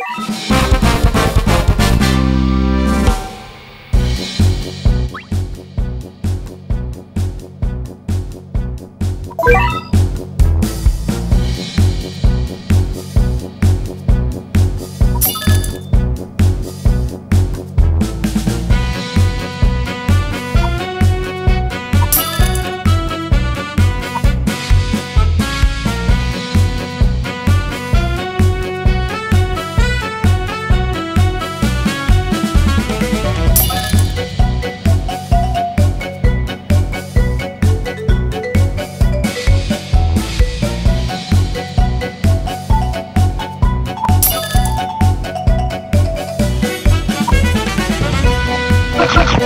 you you